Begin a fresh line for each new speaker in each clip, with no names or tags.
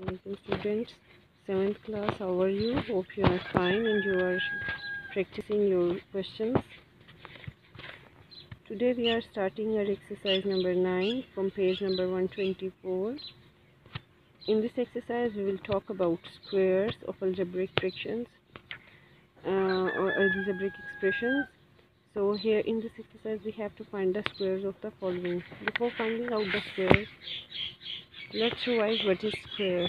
Assalamualaikum students. 7th class how are you? Hope you are fine and you are practicing your questions. Today we are starting our exercise number 9 from page number 124 in this exercise we will talk about squares of algebraic fractions uh, or algebraic expressions. So here in this exercise we have to find the squares of the following. Before finding out the squares let's revise what is square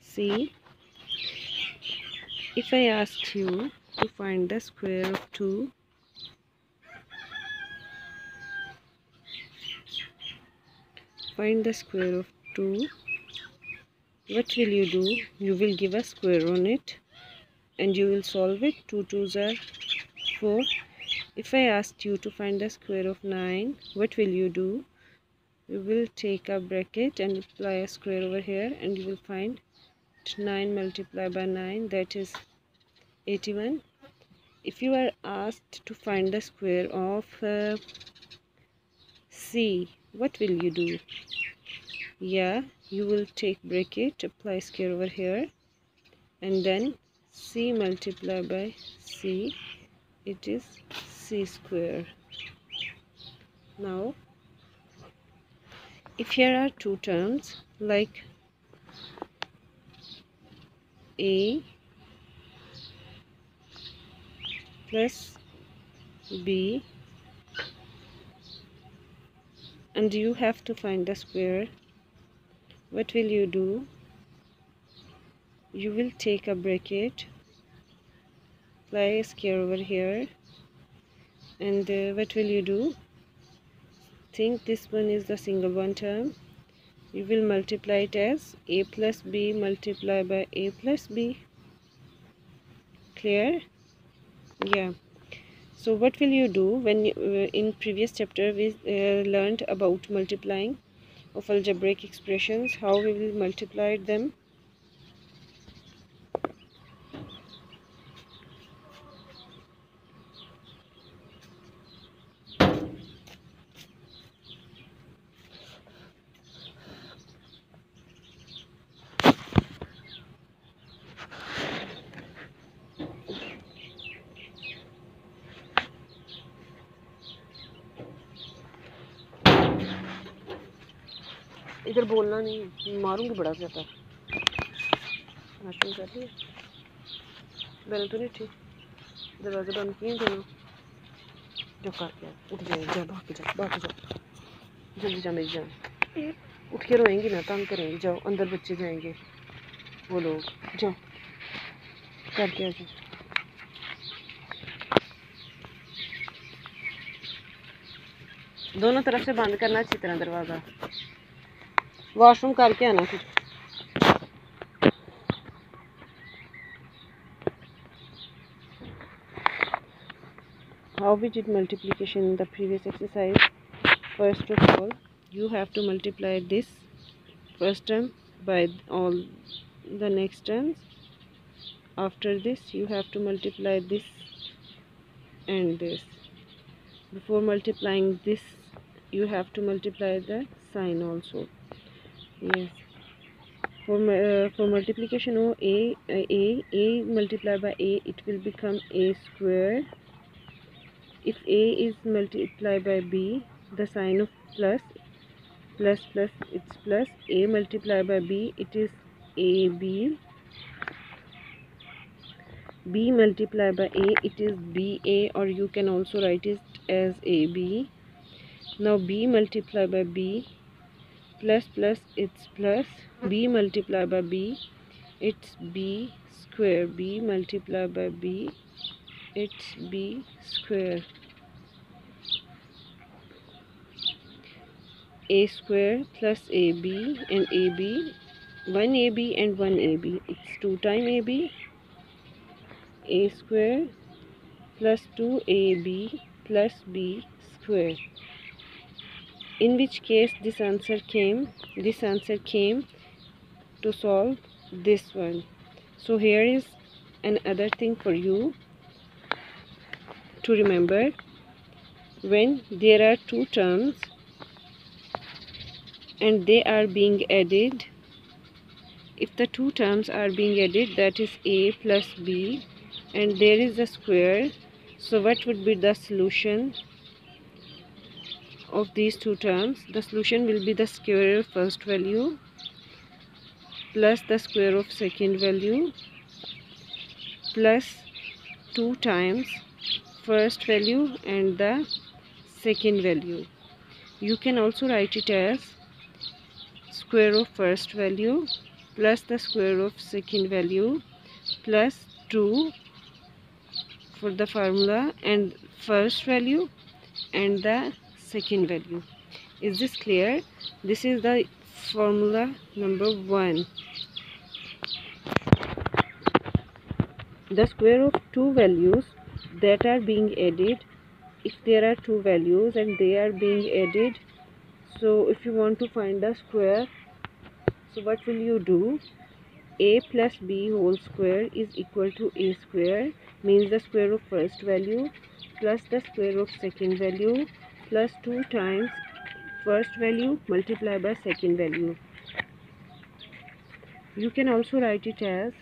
see if I asked you to find the square of 2 find the square of 2 what will you do? You will give a square on it and you will solve it. 2 2s are 4 if I asked you to find the square of 9 what will you do we will take a bracket and apply a square over here and you will find 9 multiplied by 9 that is 81 if you are asked to find the square of uh, C what will you do? Yeah you will take bracket apply square over here and then C multiplied by C it is C square. Now if here are two terms like a plus b and you have to find the square what will you do? You will take a bracket apply a square over here and uh, what will you do think this one is the single one term. You will multiply it as a plus b multiplied by a plus b. Clear? Yeah. So what will you do when you, uh, in previous chapter we uh, learned about multiplying of algebraic expressions how we will multiply them इधर बोलना नहीं मारूँगी बड़ा ज़्यादा। कर लिया bell तो नहीं ठीक। दरवाज़ा बंद किए दोनों। जो करके उठ जाए जा भाग जा भाग जा जल्दी जा मेरी जान। उठ के रोएँगी ना, तंग करेंगे। जाओ, अंदर बच्चे जाएँगे। वो लोग, जाओ। करके आ जाओ। दोनों तरफ़ से बंद करना अच्छी तरह दरवाज़ा। वॉशरूम करके आना फिर। How we did multiplication in the previous exercise first of all you have to multiply this first term by all the next term after this you have to multiply this and this before multiplying this you have to multiply the sign also yes. For uh, for multiplication of a uh, a a multiplied by a it will become a square. If a is multiplied by b the sign of plus plus plus it's plus. A multiplied by b it is ab b. Multiplied by a it is ba or you can also write it as ab now b multiplied by b plus plus it's plus b multiplied by b it's b square b multiplied by b it's b square. A square plus ab and ab 1 ab and 1 ab it's 2 time ab a square plus 2 ab plus b square in which case this answer came this answer came to solve this one. So here is another thing for you to remember. When there are two terms and they are being added if the two terms are being added that is a plus b and there is a square so what would be the solution of these two terms the solution will be the square of first value plus the square of second value plus 2 times first value and the second value. You can also write it as square of first value plus the square of second value plus 2 for the formula and first value and the second value. Is this clear? This is the formula number one. The square of two values that are being added if there are two values and they are being added so if you want to find the square so what will you do? A plus b whole square is equal to a square means the square of first value plus the square of second value plus 2 times first value multiplied by second value. You can also write it as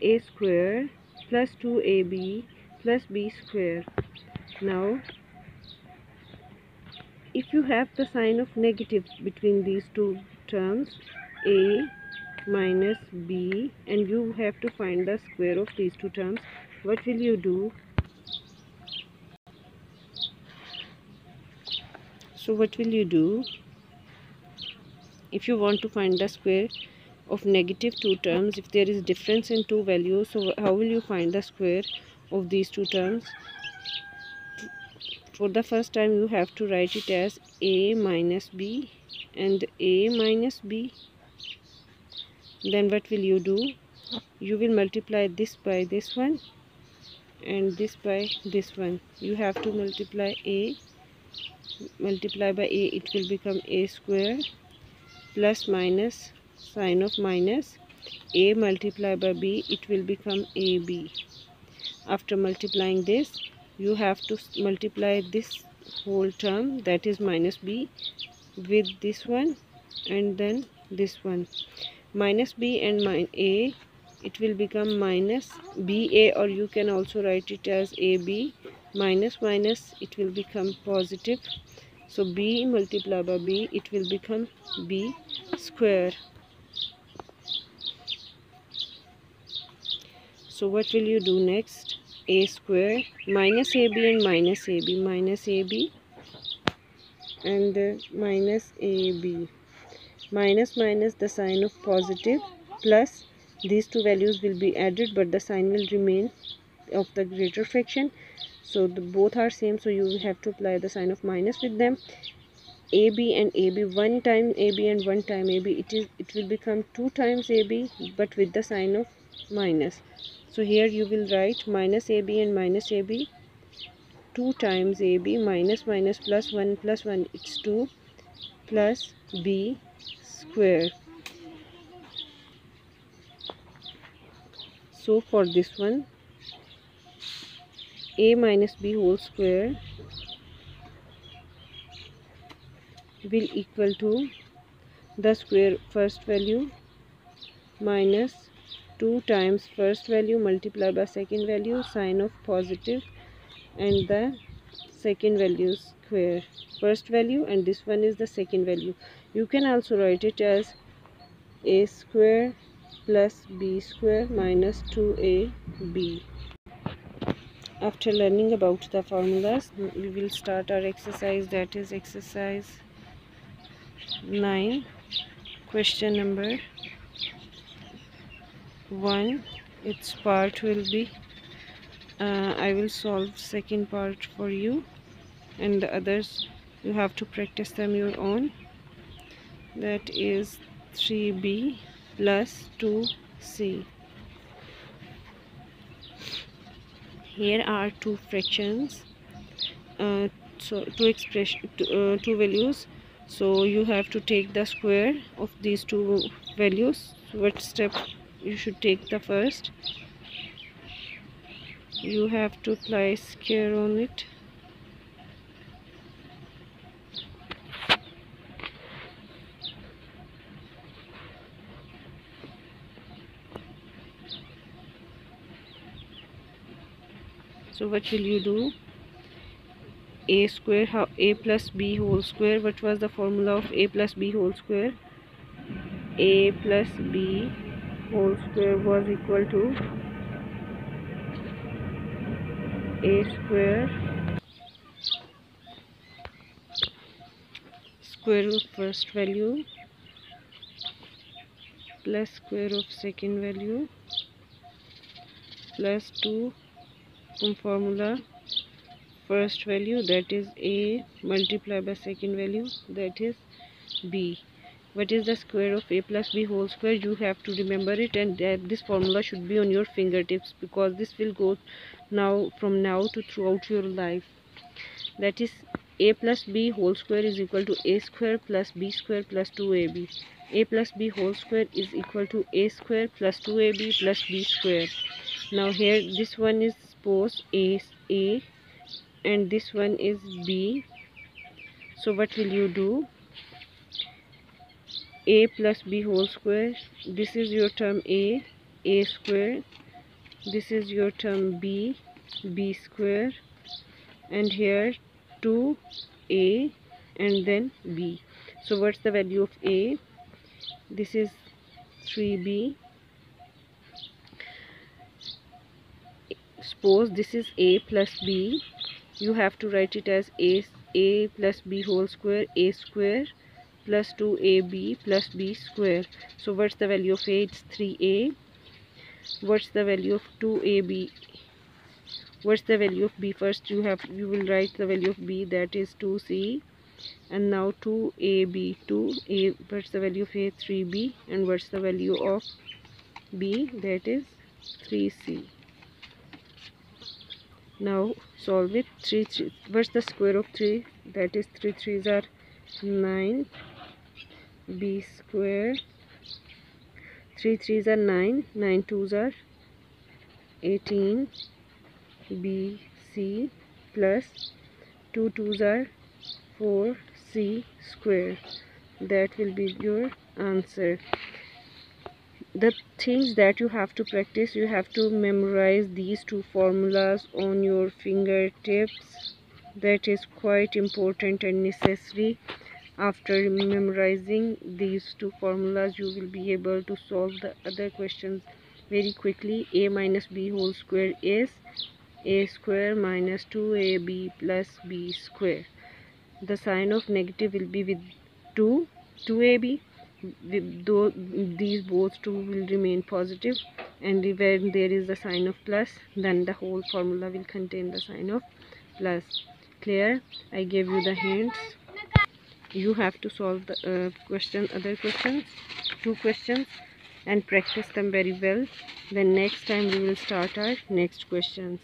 a square plus 2ab plus b square. Now, if you have the sign of negative between these two terms, a minus b, and you have to find the square of these two terms, what will you do? So what will you do? If you want to find the square of negative two terms if there is difference in two values so how will you find the square of these two terms? For the first time you have to write it as a minus b and a minus b. Then what will you do? You will multiply this by this one and this by this one. You have to multiply a multiply by a it will become a square plus minus sign of minus a multiply by b it will become ab after multiplying this you have to multiply this whole term that is minus b with this one and then this one. Minus b and min a it will become minus ba or you can also write it as ab minus minus it will become positive. So b multiplied by b it will become b square. So what will you do next? A square minus ab and minus ab minus ab and uh, minus ab minus minus the sign of positive plus these two values will be added but the sign will remain of the greater fraction so the both are same so you have to apply the sign of minus with them. Ab and ab one time ab and one time ab it is it will become two times ab but with the sign of minus. So here you will write minus ab and minus ab 2 times ab minus minus plus 1 plus 1 it's 2 plus b square. So for this one a minus b whole square will equal to the square first value minus 2 times first value multiplied by second value sign of positive and the second value square. First value and this one is the second value. You can also write it as a square plus b square minus 2ab after learning about the formulas we will start our exercise that is exercise 9 question number 1 its part will be uh, I will solve second part for you and the others you have to practice them your own. That is 3b plus 2c here are two fractions uh, so two expression two, uh, two values. So you have to take the square of these two values. So what step you should take the first? You have to apply square on it so what will you do? A square how a plus b whole square. What was the formula of a plus b whole square? A plus b whole square was equal to a square square of first value plus square of second value plus 2 from formula. First value that is a multiplied by second value that is b. What is the square of a plus b whole square? You have to remember it and that this formula should be on your fingertips because this will go now from now to throughout your life. That is a plus b whole square is equal to a square plus b square plus 2ab a plus b whole square is equal to a square plus 2ab plus b square. Now here this one is suppose a a and this one is b. So what will you do? A plus b whole square. This is your term a a square. This is your term b b square. And here 2a and then b. So what's the value of a? This is 3b suppose this is a plus b you have to write it as a a plus b whole square a square plus 2ab plus b square. So what's the value of a? It's 3a what's the value of 2ab what's the value of b? First you have you will write the value of b that is 2c and now 2ab 2a what's the value of a? 3b and what's the value of b? That is 3c now solve it. 3 3 what's the square of 3 that is 3 3s are 9 b square. 3 3s are 9 9 2s are 18 b c plus 2 2s are 4 c square. That will be your answer the things that you have to practice you have to memorize these two formulas on your fingertips. That is quite important and necessary. After memorizing these two formulas you will be able to solve the other questions very quickly. A minus b whole square is a square minus 2ab plus b square. The sign of negative will be with 2 2ab though these both two will remain positive and when there is the sign of plus then the whole formula will contain the sign of plus. Clear i gave you the hints. You have to solve the uh, question other questions two questions and practice them very well. Then next time we will start our next questions